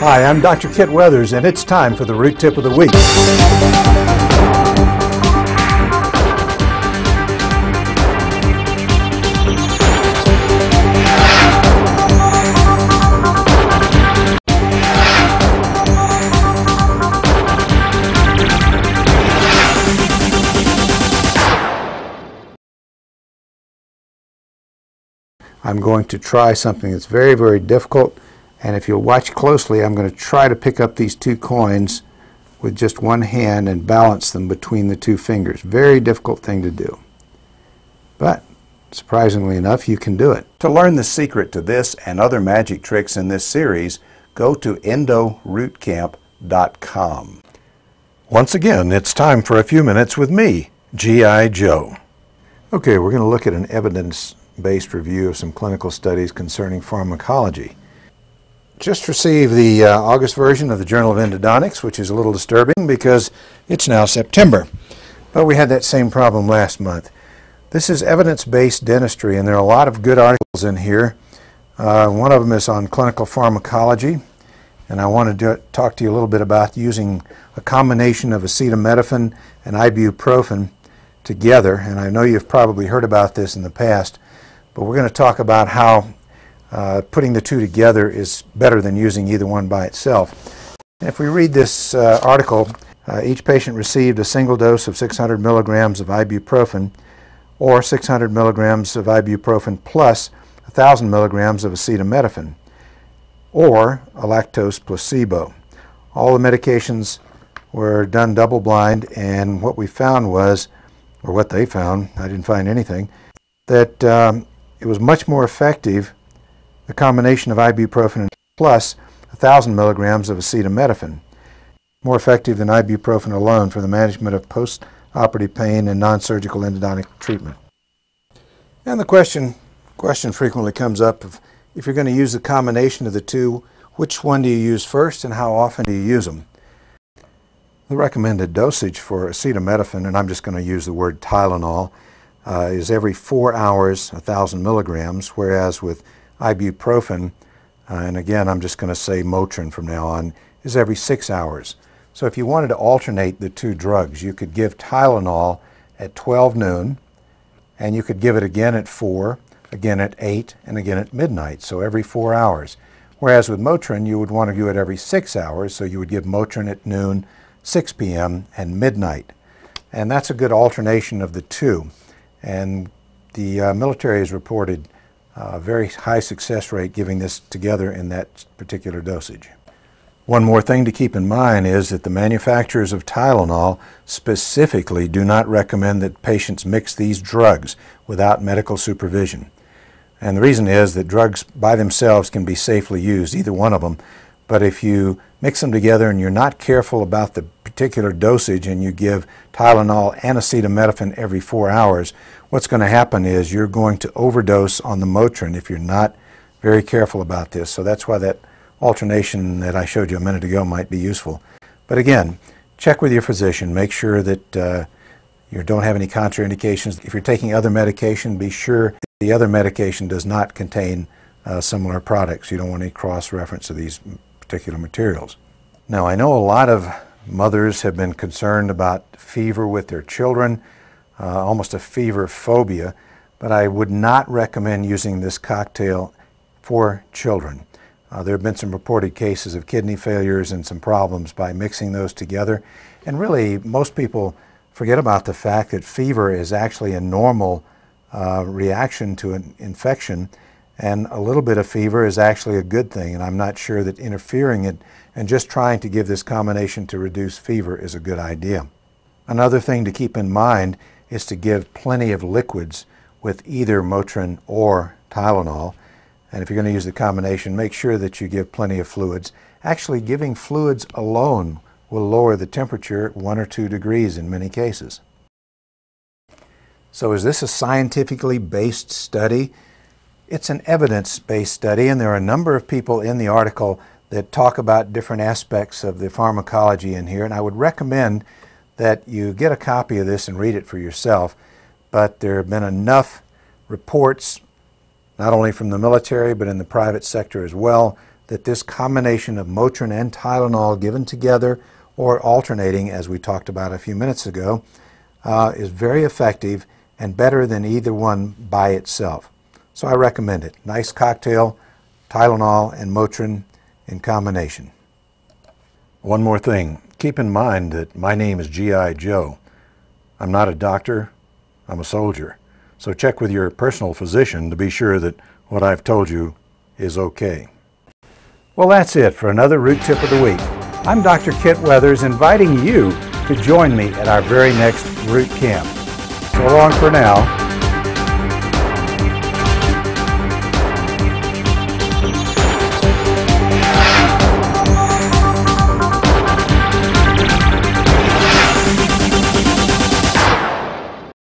Hi, I'm Dr. Kit Weathers, and it's time for the Root Tip of the Week. I'm going to try something that's very, very difficult. And if you'll watch closely, I'm going to try to pick up these two coins with just one hand and balance them between the two fingers. Very difficult thing to do. But surprisingly enough, you can do it. To learn the secret to this and other magic tricks in this series, go to endorootcamp.com. Once again, it's time for a few minutes with me, G.I. Joe. Okay, we're going to look at an evidence based review of some clinical studies concerning pharmacology. Just received the uh, August version of the Journal of Endodontics, which is a little disturbing because it's now September. But we had that same problem last month. This is evidence based dentistry, and there are a lot of good articles in here. Uh, one of them is on clinical pharmacology, and I want to talk to you a little bit about using a combination of acetaminophen and ibuprofen together. And I know you've probably heard about this in the past. But we're going to talk about how uh, putting the two together is better than using either one by itself. If we read this uh, article, uh, each patient received a single dose of 600 milligrams of ibuprofen or 600 milligrams of ibuprofen plus 1,000 milligrams of acetaminophen or a lactose placebo. All the medications were done double blind and what we found was, or what they found, I didn't find anything, that um, it was much more effective, the combination of ibuprofen plus 1,000 milligrams of acetaminophen, more effective than ibuprofen alone for the management of post-operative pain and non-surgical endodontic treatment. And the question, question frequently comes up of if you're going to use the combination of the two, which one do you use first and how often do you use them? The recommended dosage for acetaminophen, and I'm just going to use the word Tylenol, uh, is every four hours, 1,000 milligrams, whereas with ibuprofen, uh, and again I'm just going to say Motrin from now on, is every six hours. So if you wanted to alternate the two drugs, you could give Tylenol at 12 noon, and you could give it again at 4, again at 8, and again at midnight, so every four hours. Whereas with Motrin, you would want to do it every six hours, so you would give Motrin at noon, 6 p.m., and midnight. And that's a good alternation of the two. And the uh, military has reported a very high success rate giving this together in that particular dosage. One more thing to keep in mind is that the manufacturers of Tylenol specifically do not recommend that patients mix these drugs without medical supervision. And the reason is that drugs by themselves can be safely used, either one of them, but if you mix them together and you're not careful about the particular dosage and you give Tylenol and acetaminophen every four hours, what's going to happen is you're going to overdose on the Motrin if you're not very careful about this. So that's why that alternation that I showed you a minute ago might be useful. But again, check with your physician. Make sure that uh, you don't have any contraindications. If you're taking other medication, be sure the other medication does not contain uh, similar products. You don't want any cross-reference to these particular materials. Now, I know a lot of mothers have been concerned about fever with their children, uh, almost a fever phobia, but I would not recommend using this cocktail for children. Uh, there have been some reported cases of kidney failures and some problems by mixing those together. And really, most people forget about the fact that fever is actually a normal uh, reaction to an infection and a little bit of fever is actually a good thing, and I'm not sure that interfering it and just trying to give this combination to reduce fever is a good idea. Another thing to keep in mind is to give plenty of liquids with either Motrin or Tylenol. And if you're going to use the combination, make sure that you give plenty of fluids. Actually, giving fluids alone will lower the temperature one or two degrees in many cases. So is this a scientifically based study? It's an evidence-based study, and there are a number of people in the article that talk about different aspects of the pharmacology in here, and I would recommend that you get a copy of this and read it for yourself. But there have been enough reports not only from the military but in the private sector as well, that this combination of Motrin and Tylenol given together or alternating, as we talked about a few minutes ago, uh, is very effective and better than either one by itself. So I recommend it. Nice cocktail, Tylenol and Motrin in combination. One more thing. Keep in mind that my name is G.I. Joe. I'm not a doctor, I'm a soldier. So check with your personal physician to be sure that what I've told you is okay. Well, that's it for another Root Tip of the Week. I'm Dr. Kit Weathers inviting you to join me at our very next Root Camp. So long for now.